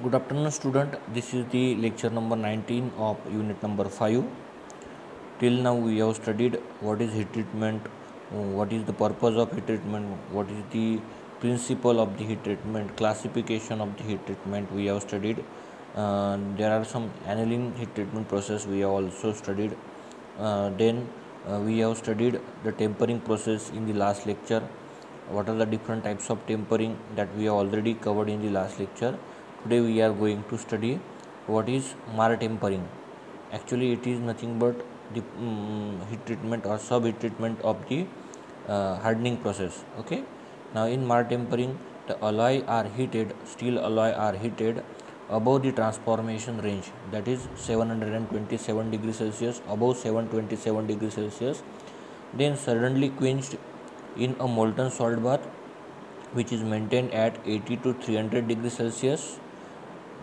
Good afternoon student. This is the lecture number 19 of unit number 5. Till now we have studied what is heat treatment, what is the purpose of heat treatment, what is the principle of the heat treatment, classification of the heat treatment we have studied. Uh, there are some annealing heat treatment process we have also studied. Uh, then uh, we have studied the tempering process in the last lecture. What are the different types of tempering that we have already covered in the last lecture today we are going to study what is mar tempering actually it is nothing but the um, heat treatment or sub heat treatment of the uh, hardening process okay? Now in mar tempering the alloy are heated steel alloy are heated above the transformation range that is 727 degrees celsius above 727 degrees celsius then suddenly quenched in a molten salt bath which is maintained at 80 to 300 degrees celsius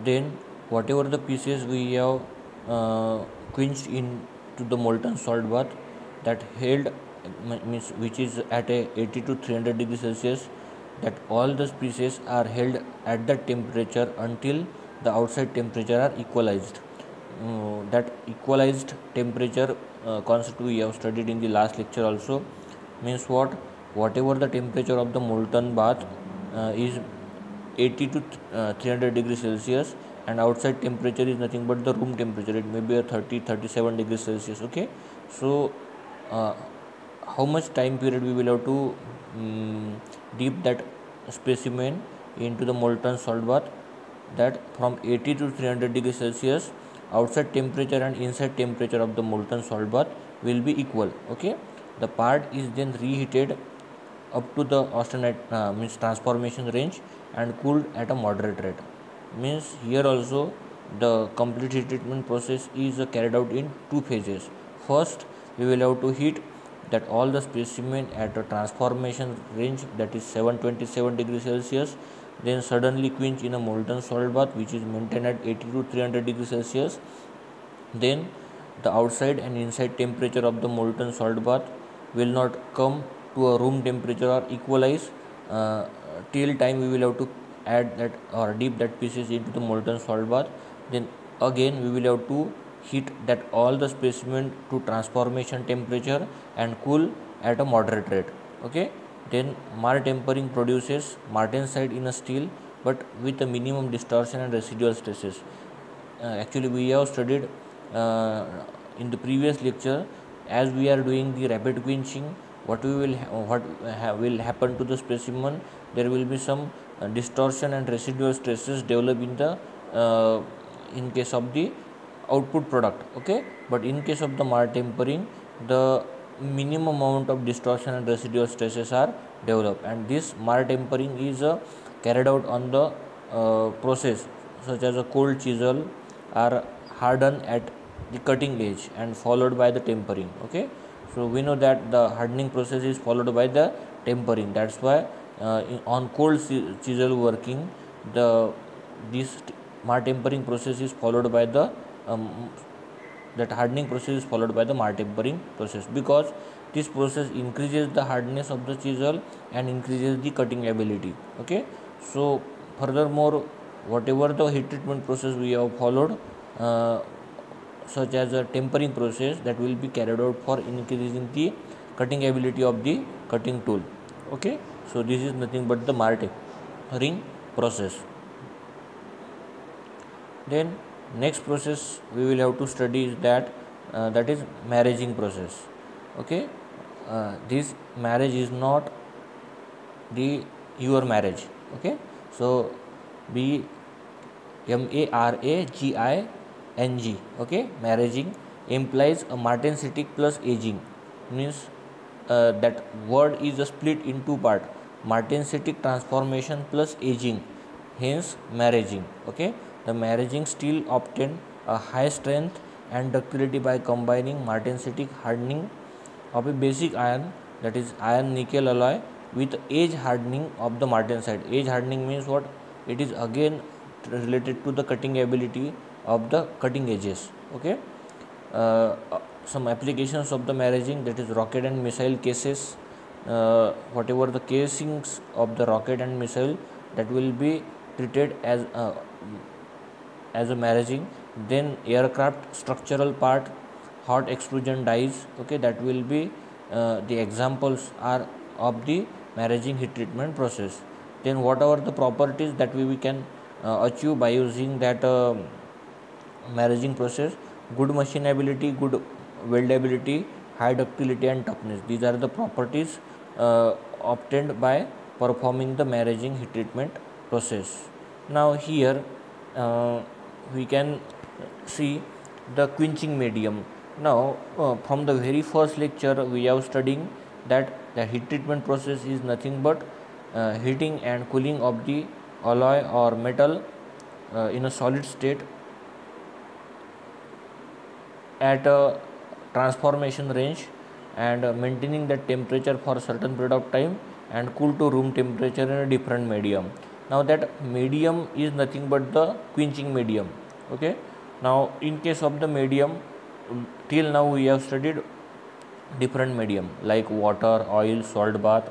then whatever the pieces we have uh, quenched into the molten salt bath that held means which is at a 80 to 300 degrees celsius that all the pieces are held at that temperature until the outside temperature are equalized. Uh, that equalized temperature uh, concept we have studied in the last lecture also means what? Whatever the temperature of the molten bath uh, is 80 to uh, 300 degrees celsius and outside temperature is nothing but the room temperature. It may be a 30 37 degrees celsius okay? So uh, how much time period we will have to um, dip that specimen into the molten salt bath? That from 80 to 300 degrees celsius outside temperature and inside temperature of the molten salt bath will be equal okay? The part is then reheated up to the austenite uh, means transformation range and cooled at a moderate rate. Means here also the complete heat treatment process is uh, carried out in two phases. First we will have to heat that all the specimen at a transformation range that is 727 degrees celsius then suddenly quench in a molten salt bath which is maintained at 80 to 300 degrees celsius. Then the outside and inside temperature of the molten salt bath will not come to a room temperature or equalize uh, till time we will have to add that or dip that pieces into the molten salt bath. Then again we will have to heat that all the specimen to transformation temperature and cool at a moderate rate. Okay? Then mar tempering produces martensite in a steel but with a minimum distortion and residual stresses. Uh, actually we have studied uh, in the previous lecture as we are doing the rapid quenching what we will ha what ha will happen to the specimen there will be some uh, distortion and residual stresses develop in the uh, in case of the output product okay? But in case of the mar tempering the minimum amount of distortion and residual stresses are developed. And this mar tempering is uh, carried out on the uh, process such as a cold chisel are hardened at the cutting edge and followed by the tempering okay so we know that the hardening process is followed by the tempering. That's why uh, on cold chisel working the this mar tempering process is followed by the um, that hardening process is followed by the mar tempering process because this process increases the hardness of the chisel and increases the cutting ability. Okay? So furthermore whatever the heat treatment process we have followed uh, such as a tempering process that will be carried out for increasing the cutting ability of the cutting tool. Okay? So this is nothing but the mar tempering process. Then next process we will have to study is that uh, that is maraging process. Okay? Uh, this marriage is not the your marriage. Okay? So b m a r a g i ng okay? Maraging implies a martensitic plus aging. Means uh, that word is a split in two part. Martensitic transformation plus aging hence maraging okay? The maraging still obtain a high strength and ductility by combining martensitic hardening of a basic iron that is iron nickel alloy with age hardening of the martensite. Age hardening means what? It is again related to the cutting ability of the cutting edges okay? Uh, some applications of the maraging that is rocket and missile cases uh, whatever the casings of the rocket and missile that will be treated as uh, as a maraging then aircraft structural part hot extrusion dies okay? That will be uh, the examples are of the maraging heat treatment process. Then whatever the properties that we, we can uh, achieve by using that maraging process good machinability good weldability high ductility and toughness. These are the properties uh, obtained by performing the maraging heat treatment process. Now here uh, we can see the quenching medium. Now uh, from the very first lecture we are studying that the heat treatment process is nothing but uh, heating and cooling of the alloy or metal uh, in a solid state at a transformation range and maintaining that temperature for a certain period of time and cool to room temperature in a different medium. Now that medium is nothing but the quenching medium okay? Now in case of the medium till now we have studied different medium like water oil salt bath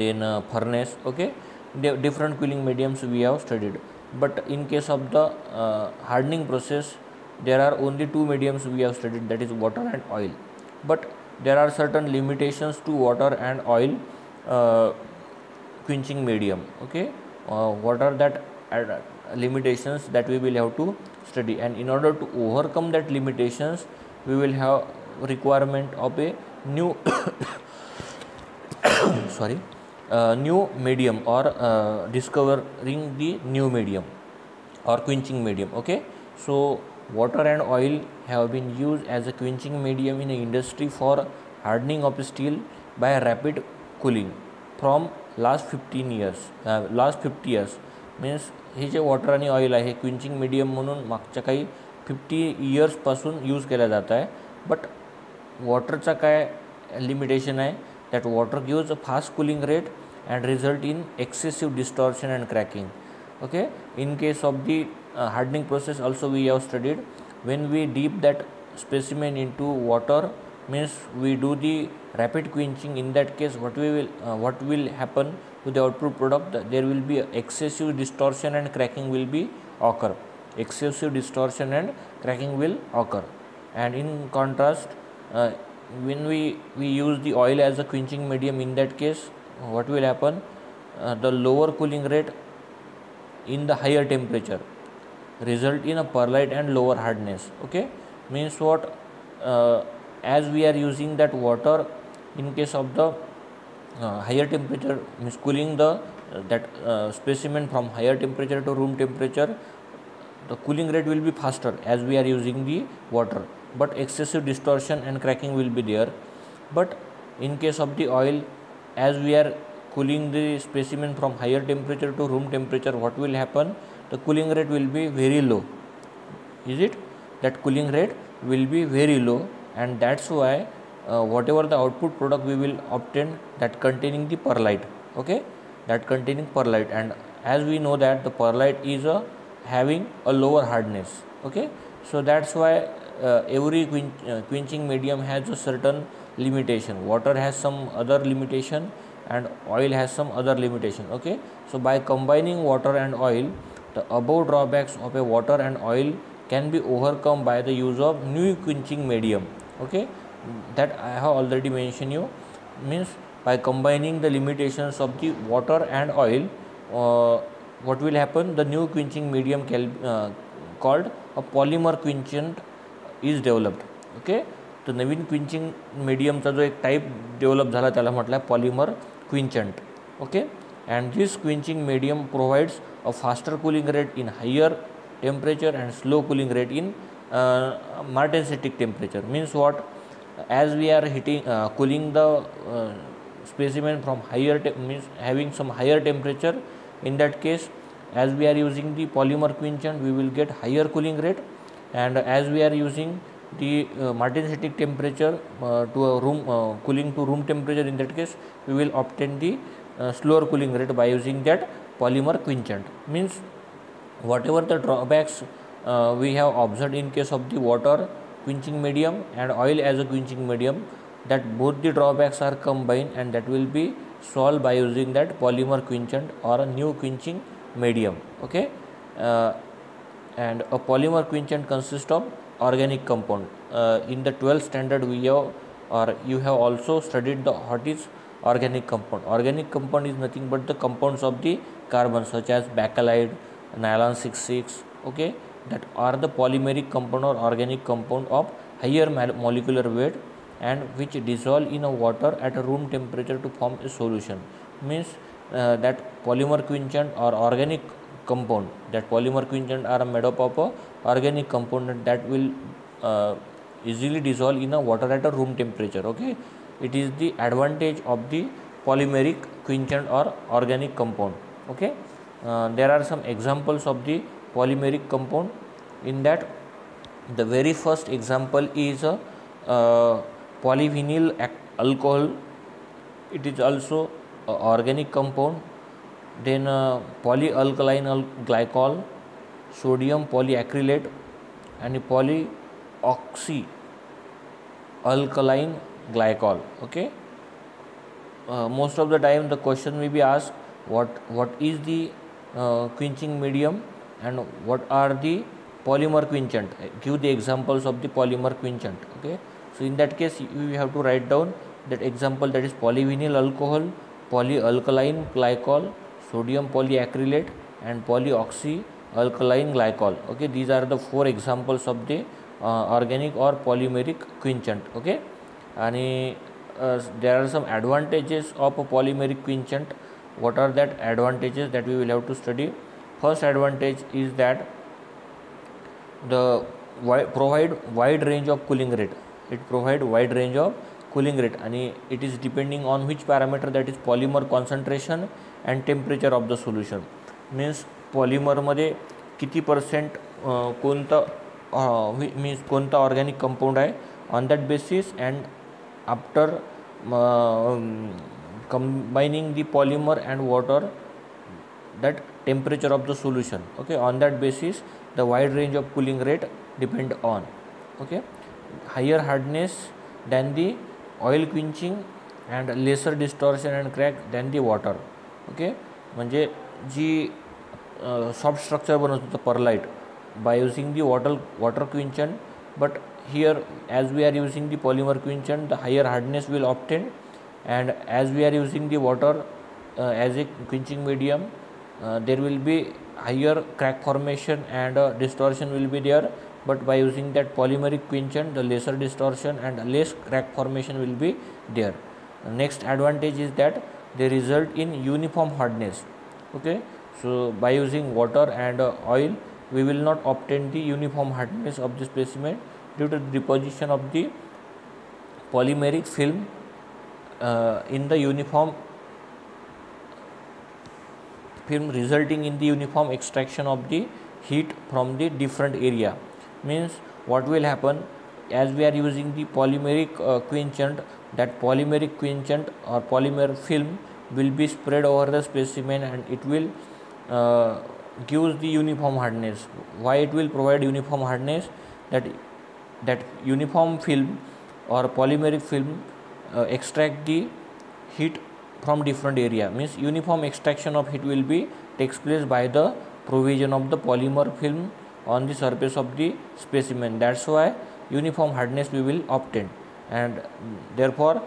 then uh, furnace okay? Different cooling mediums we have studied. But in case of the uh, hardening process there are only two mediums we have studied that is water and oil. But there are certain limitations to water and oil uh, quenching medium okay? Uh, what are that uh, limitations that we will have to study? And in order to overcome that limitations we will have requirement of a new sorry uh, new medium or uh, discovering the new medium or quenching medium okay? So water and oil have been used as a quenching medium in the industry for hardening of steel by rapid cooling from last 15 years uh, last 50 years means हे जे water आणि oil आहे quenching medium म्हणून मागच्या काही fifty इयर्सपासून use केला जात आहे बट वॉटरचा काय लिमिटेशन आहे that water gives a fast cooling rate and result in excessive distortion and cracking okay in case of the uh, hardening process also we have studied. When we dip that specimen into water means we do the rapid quenching. In that case what we will uh, what will happen to the output product there will be excessive distortion and cracking will be occur. Excessive distortion and cracking will occur. And in contrast uh, when we we use the oil as a quenching medium in that case what will happen? Uh, the lower cooling rate in the higher temperature result in a pearlite and lower hardness okay? Means what uh, as we are using that water in case of the uh, higher temperature means cooling the uh, that uh, specimen from higher temperature to room temperature the cooling rate will be faster as we are using the water. But excessive distortion and cracking will be there. But in case of the oil as we are cooling the specimen from higher temperature to room temperature what will happen the cooling rate will be very low. Is it? That cooling rate will be very low and that's why uh, whatever the output product we will obtain that containing the pearlite okay? That containing pearlite and as we know that the pearlite is a having a lower hardness okay? So that's why uh, every uh, quenching medium has a certain limitation. Water has some other limitation and oil has some other limitation okay? So by combining water and oil the above drawbacks of a water and oil can be overcome by the use of new quenching medium okay that I have already mentioned you means by combining the limitations of the water and oil uh, what will happen the new quenching medium uh, called a polymer quenchant is developed okay तर नवीन quenching मीडियमचा जो एक type develop झाला त्याला म्हटलं आहे polymer quenchant okay and this quenching medium provides A faster cooling rate in higher temperature and slow cooling rate in uh, martensitic temperature. Means what? As we are heating uh, cooling the uh, specimen from higher means having some higher temperature in that case as we are using the polymer quenching, we will get higher cooling rate. And as we are using the uh, martensitic temperature uh, to a room uh, cooling to room temperature in that case we will obtain the uh, slower cooling rate by using that polymer quenchant means whatever the drawbacks uh, we have observed in case of the water quenching medium and oil as a quenching medium that both the drawbacks are combined and that will be solved by using that polymer quenchant or a new quenching medium okay? Uh, and a polymer quenchant consists of organic compound. Uh, in the 12th standard we have or you have also studied the what is organic compound. Organic compound is nothing but the compounds of the carbon such as bakelite, nylon 66 okay? That are the polymeric compound or organic compound of higher molecular weight and which dissolve in a water at a room temperature to form a solution. Means uh, that polymer quenchant or organic compound that polymer quenchant are made up of a organic component that will uh, easily dissolve in a water at a room temperature okay it is the advantage of the polymeric quenchant or organic compound. Okay? Uh, there are some examples of the polymeric compound. In that the very first example is a uh, polyvinyl alcohol. It is also organic compound. Then uh, polyalkyl glycol sodium polyacrylate and polyoxy alkylene glycol okay? Uh, most of the time the question may be asked what what is the uh, quenching medium and what are the polymer quenchant? Give the examples of the polymer quenchant okay? So in that case you have to write down that example that is polyvinyl alcohol polyalkylene glycol sodium polyacrylate and polyoxy alkylene glycol okay? These are the four examples of the uh, organic or polymeric quenchant okay आणि there are some advantages of polymeric quenchant what are that advantages that we will have to study first advantage is that they provide wide range of cooling rate it provide wide range of cooling rate आणि it is depending on which parameter that is polymer concentration and temperature of the solution means पॉलिमरमध्ये किती percent कोणतं means कोणतं organic compound आहे? On that basis and after combining the polymer and water that temperature of the solution okay on that basis the wide range of cooling rate depend on okay higher hardness than the oil quenching and lesser distortion and crack than the water okay म्हणजे जी soft structure बनवत होतं pearlite by using the water water quenchant but here as we are using the polymer quenchant the higher hardness will obtain. And as we are using the water uh, as a quenching medium uh, there will be higher crack formation and uh, distortion will be there. But by using that polymeric quenchant the lesser distortion and less crack formation will be there. The next advantage is that they result in uniform hardness. Okay? So by using water and uh, oil we will not obtain the uniform hardness of the specimen due to the deposition of the polymeric film uh, in the uniform film resulting in the uniform extraction of the heat from the different area. Means what will happen as we are using the polymeric uh, quenchant that polymeric quenchant or polymer film will be spread over the specimen and it will uh, gives the uniform hardness. Why it will provide uniform hardness? That that uniform film or polymeric film uh, extract the heat from different area. Means uniform extraction of heat will be takes place by the provision of the polymer film on the surface of the specimen. That's why uniform hardness we will obtain. And therefore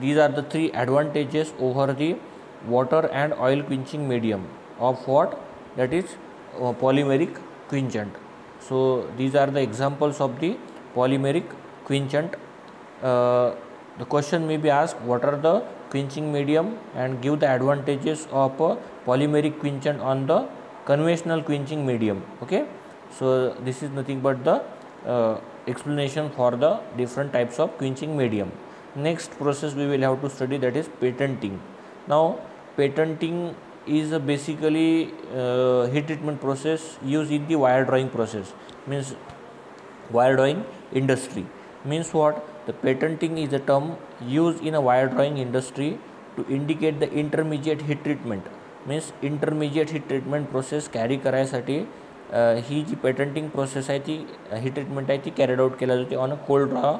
these are the three advantages over the water and oil quenching medium of what? That is uh, polymeric quenchant so these are the examples of the polymeric quenchant uh, the question may be asked what are the quenching medium and give the advantages of a polymeric quenchant on the conventional quenching medium okay? So this is nothing but the uh, explanation for the different types of quenching medium. Next process we will have to study that is patenting. Now patenting is a basically uh, heat treatment process used in the wire drawing process means wire drawing industry means what the patenting is a term used in a wire drawing industry to indicate the intermediate heat treatment means intermediate heat treatment process carry करायसाठी ही जी पेटंटिंग process आहे ती ही treatment आहे ती carried out केल्या जाते on a cold draw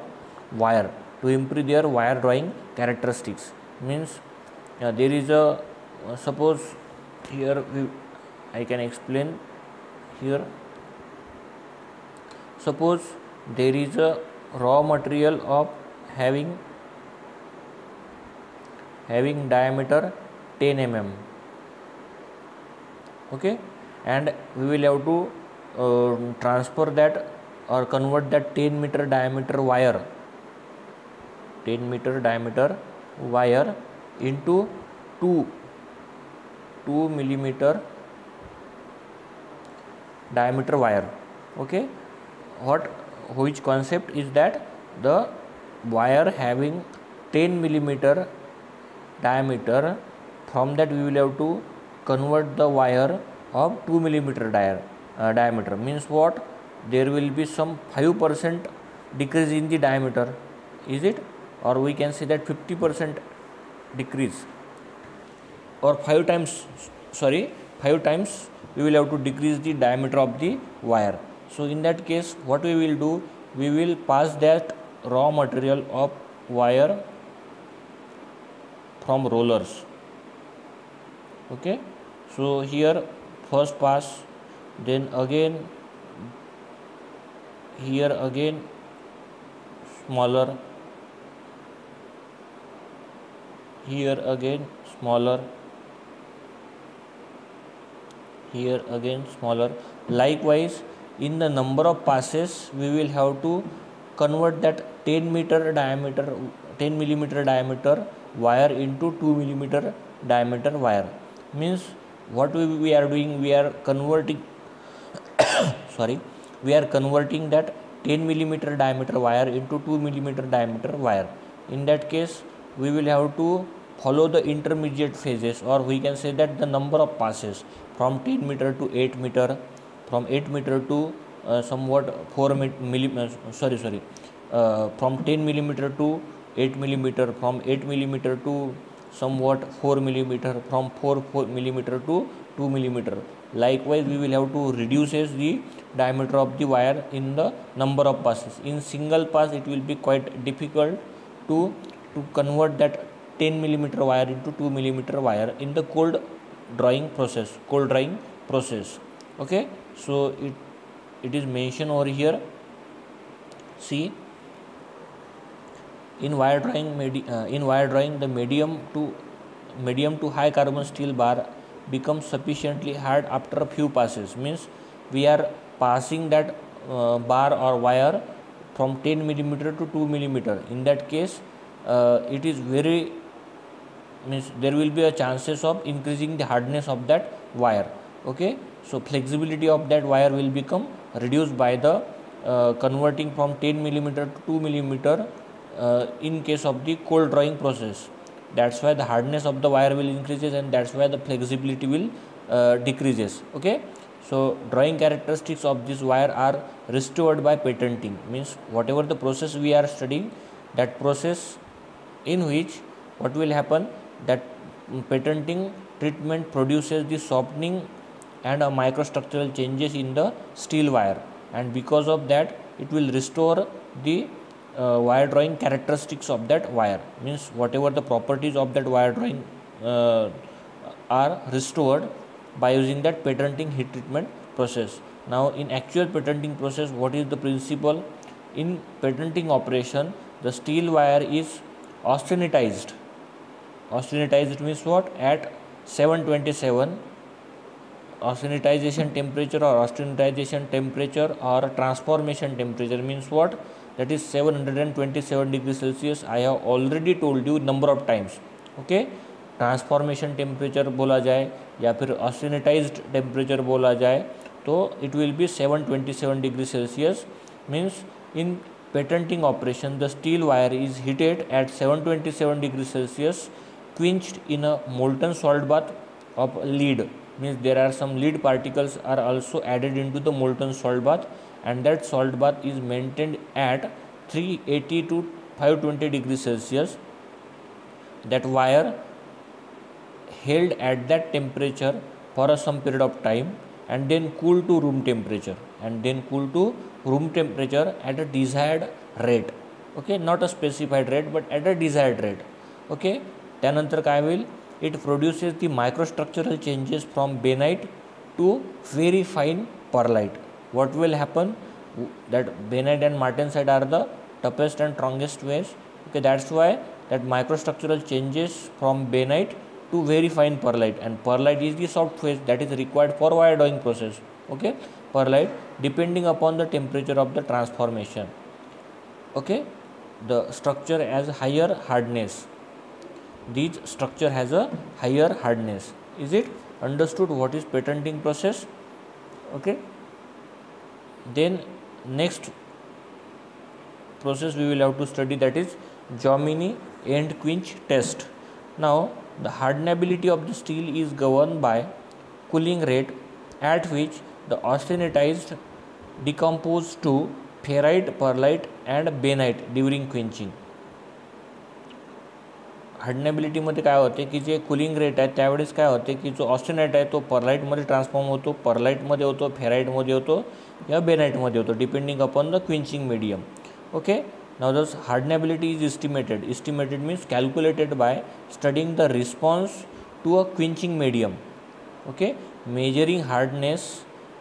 wire to improve dear wire drawing characteristics means there is a uh, suppose here we, I can explain here. Suppose there is a raw material of having having diameter 10 mm okay? And we will have to uh, transfer that or convert that 10 meter diameter wire 10 meter diameter wire into 2 2 millimeter diameter wire. Okay? What which concept is that? The wire having 10 millimeter diameter from that we will have to convert the wire of 2 millimeter dia- uh, diameter. Means what? There will be some 5% decrease in the diameter. Is it? Or we can say that 50% decrease or 5 times sorry 5 times we will have to decrease the diameter of the wire. So in that case what we will do? We will pass that raw material of wire from rollers. Okay? So here first pass then again here again smaller here again smaller here again smaller. Likewise in the number of passes we will have to convert that 10 meter diameter 10 millimeter diameter wire into 2 millimeter diameter wire. Means what we, we are doing we are converting sorry we are converting that 10 millimeter diameter wire into 2 millimeter diameter wire. In that case we will have to follow the intermediate phases or we can say that the number of passes from 10 meter to 8 meter from 8 meter to uh, somewhat 4 millimeter sorry sorry uh, from 10 millimeter to 8 millimeter from 8 millimeter to somewhat 4 millimeter from 4, 4 millimeter to 2 millimeter. Likewise we will have to reduces the diameter of the wire in the number of passes. In single pass it will be quite difficult to to convert that 10 millimeter wire into 2 millimeter wire in the cold drawing process cold drying process. Okay? So it it is mentioned over here. See? In wire drawing uh, in wire drawing the medium to medium to high carbon steel bar becomes sufficiently hard after a few passes. Means we are passing that uh, bar or wire from 10 millimeter to 2 millimeter. In that case uh, it is very means there will be a chances of increasing the hardness of that wire okay? So flexibility of that wire will become reduced by the uh, converting from 10 millimeter to 2 millimeter uh, in case of the cold drawing process. That's why the hardness of the wire will increases and that's why the flexibility will uh, decreases okay? So drawing characteristics of this wire are restored by patenting. Means whatever the process we are studying that process in which what will happen that patenting treatment produces the softening and a microstructural changes in the steel wire. And because of that it will restore the uh, wire drawing characteristics of that wire. Means whatever the properties of that wire drawing uh, are restored by using that patenting heat treatment process. Now in actual patenting process what is the principle? In patenting operation the steel wire is austenitized austenitize means what at seven twenty seven austenitization temperature और austenitization temperature और transformation temperature means what that is 727 degree Celsius I have already told you number of times okay transformation temperature बोला जाए या फिर austenitize temperature बोला जाए तो it will be 727 degree Celsius means in patenting operation the steel wire is heated at 727 degree Celsius quenched in a molten salt bath of lead. Means there are some lead particles are also added into the molten salt bath and that salt bath is maintained at 380 to 520 degrees celsius. That wire held at that temperature for some period of time and then cool to room temperature and then cool to room temperature at a desired rate. Okay not a specified rate but at a desired rate. Okay त्यानंतर काय होईल? It produces the microstructural changes from bainite to very fine what will happen? That bainite and martensite are the toughest and strongest waves okay that's why that microstructural changes from bainite to very fine pearlite. and pearlite is the soft phase that is required for wire drawing process. Okay pearlite depending upon the temperature of the transformation. Okay the structure has higher hardness this structure has a higher hardness. Is it understood what is patenting process? Okay. Then next process we will have to study that is Jominy end quench test. Now the hardenability of the steel is governed by cooling rate at which the austenitized decompose to ferrite, pearlite and bainite during quenching. Hardenability में क्या होते कि जे cooling rate है तो वेस काय होते कि जो ऑस्टेनाइट है तो परलाईटमध्ये ट्रान्सफॉर्म होतो, परलाईटमध्ये होतो, फेराईटमध्ये होतो बेनाइट मे हो depending upon the quenching medium. Okay? Now this hardenability is estimated estimated means calculated by studying the response to a quenching medium okay measuring hardness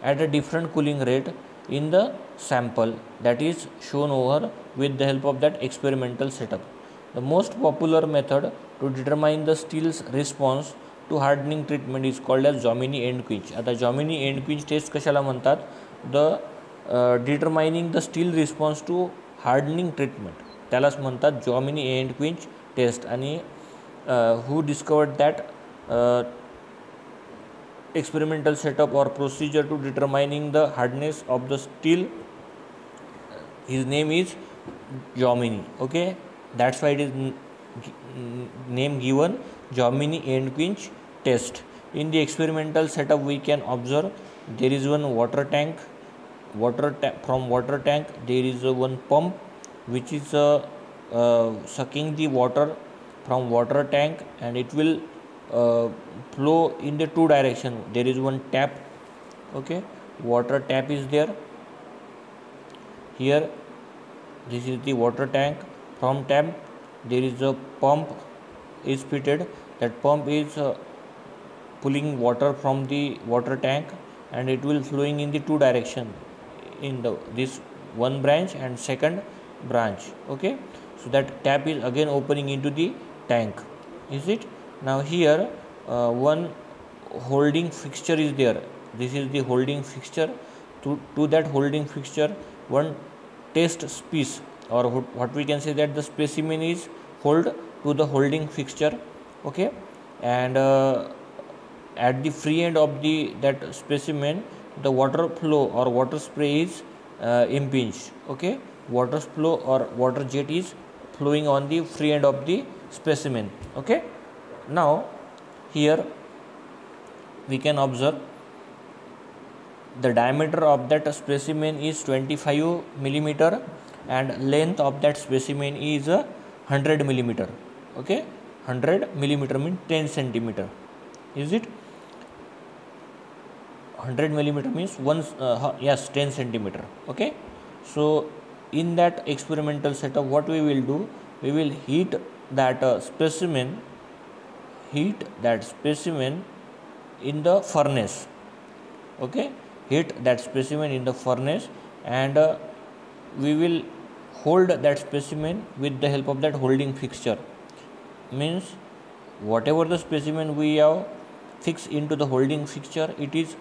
at a different cooling rate in the sample that is shown over with the help of that experimental setup The most popular method to determine the steel's response to hardening treatment is called as Jominy end quench आता Jominy end quench test कशाला म्हणतात? The determining the steel response to hardening treatment त्यालाच म्हणतात Jominy end quench test आणि who discovered that experimental setup or procedure to determining the hardness of the steel his name is Jominy okay that's why it is name given Jominy end quench test. In the experimental setup we can observe there is one water tank water from water tank there is a one pump which is uh, uh, sucking the water from water tank and it will uh, flow in the two direction. There is one tap okay? Water tap is there. Here this is the water tank from tap there is a pump is fitted. That pump is uh, pulling water from the water tank and it will flowing in the two direction in the this one branch and second branch okay? So that tap is again opening into the tank is it? Now here uh, one holding fixture is there. This is the holding fixture. To, to that holding fixture one test piece or what we can say that the specimen is hold to the holding fixture okay? And uh, at the free end of the that specimen the water flow or water spray is uh, impinged okay? Water flow or water jet is flowing on the free end of the specimen okay? Now here we can observe the diameter of that specimen is 25 millimeter and length of that specimen is uh, 100 millimeter. Okay? 100 millimeter means 10 centimeter. Is it? 100 millimeter means one uh, yes 10 centimeter. Okay? So in that experimental setup what we will do? We will heat that uh, specimen heat that specimen in the furnace. Okay? Heat that specimen in the furnace and uh, we will hold that specimen with the help of that holding fixture. Means whatever the specimen we have fixed into the holding fixture it is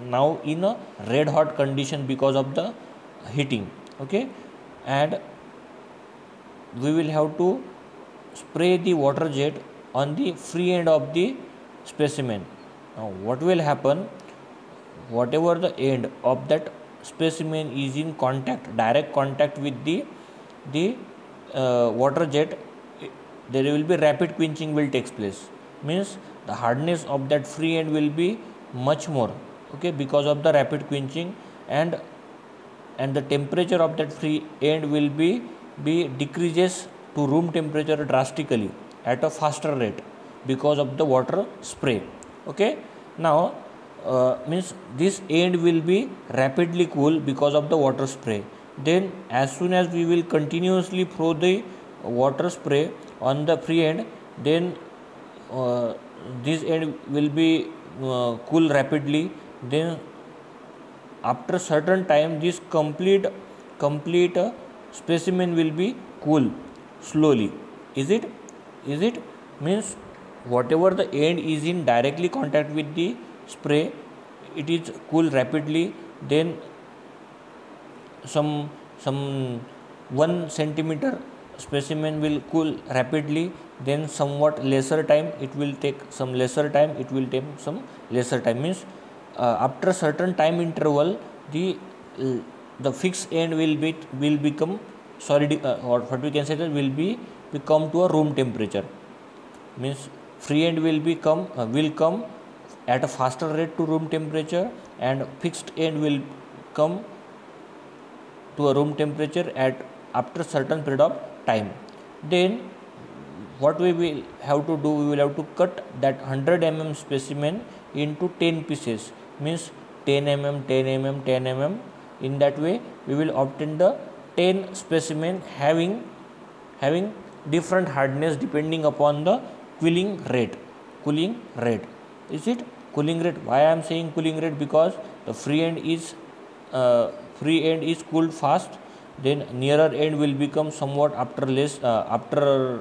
now in a red hot condition because of the heating okay? And we will have to spray the water jet on the free end of the specimen. Now what will happen? Whatever the end of that specimen is in contact direct contact with the the uh, water jet there will be rapid quenching will takes place. Means the hardness of that free end will be much more okay because of the rapid quenching and and the temperature of that free end will be be decreases to room temperature drastically at a faster rate because of the water spray okay. Now uh, means this end will be rapidly cool because of the water spray then as soon as we will continuously throw the water spray on the free end then uh, this end will be uh, cool rapidly. Then after certain time this complete complete uh, specimen will be cool slowly. Is it? Is it? Means whatever the end is in directly contact with the spray it is cool rapidly. Then some some 1 centimeter specimen will cool rapidly then somewhat lesser time it will take some lesser time it will take some lesser time. Means uh, after certain time interval the uh, the fixed end will be will become solid uh, or what we can say that will be become to a room temperature. Means free end will become uh, will come at a faster rate to room temperature and fixed end will come to a room temperature at after certain period of time. Then what we will have to do we will have to cut that 100 mm specimen into 10 pieces. Means 10 mm 10 mm 10 mm in that way we will obtain the 10 specimen having having different hardness depending upon the cooling rate. Cooling rate. Is it? Cooling rate. Why i am saying cooling rate? Because the free end is uh, free end is cooled fast then nearer end will become somewhat after less uh, after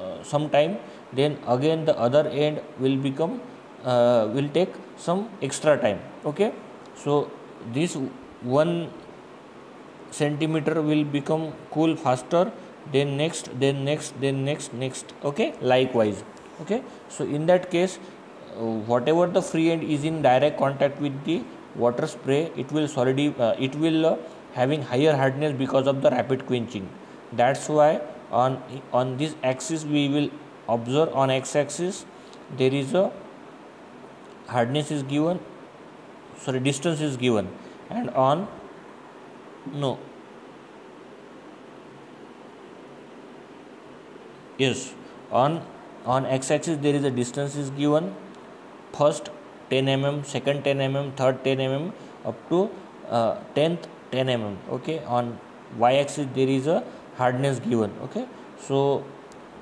uh, some time then again the other end will become uh, will take some extra time okay? So this one centimeter will become cool faster then next then next then next next okay? Likewise okay? So in that case uh, whatever the free end is in direct contact with the water spray it will solidify uh, it will uh, having higher hardness because of the rapid quenching. That's why on on this axis we will observe on x axis there is a hardness is given sorry distance is given and on no. Yes on on x axis there is a distance is given. First 10 mm second 10 mm third 10 mm up to uh, 10th 10 mm okay? On y axis there is a hardness given okay? So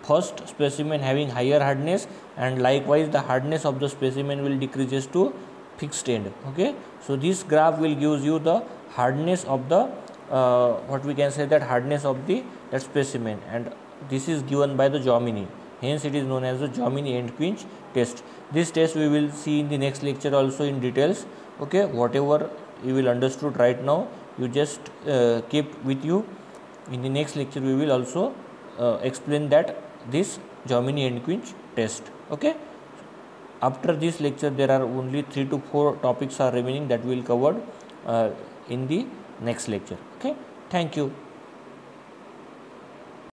first specimen having higher hardness and likewise the hardness of the specimen will decreases to fixed end okay? So this graph will gives you the hardness of the uh, what we can say that hardness of the that specimen and this is given by the Jominy hence it is known as the Jominy end quench test. This test we will see in the next lecture also in details. Okay whatever you will understood right now you just uh, keep with you. In the next lecture we will also uh, explain that this Jominy end quench test. Okay? After this lecture there are only 3 to 4 topics are remaining that we will cover uh, in the next lecture. Okay? Thank you